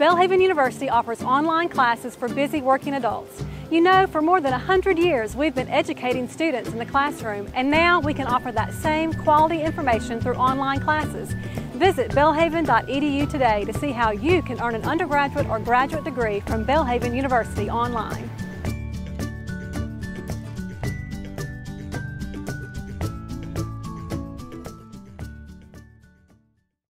Belhaven University offers online classes for busy working adults. You know, for more than 100 years, we've been educating students in the classroom, and now we can offer that same quality information through online classes. Visit belhaven.edu today to see how you can earn an undergraduate or graduate degree from Belhaven University online.